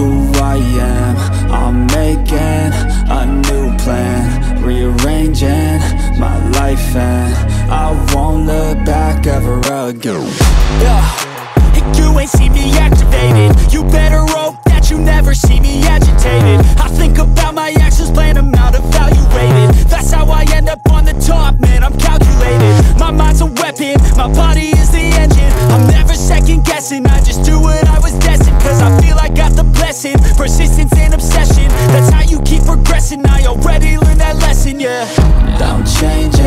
am. I'm making a new plan Rearranging my life and I won't look back ever again. Yeah, you ain't see me activated. You better hope that you never see me agitated. I think about my actions, plan them out, evaluated. That's how I end up on the top, man, I'm calculated. My mind's a weapon, my body is the engine. I'm never second guessing, I just do what I was destined Cause I feel I blessing, persistence and obsession. That's how you keep progressing, I already learned that lesson, yeah. Don't who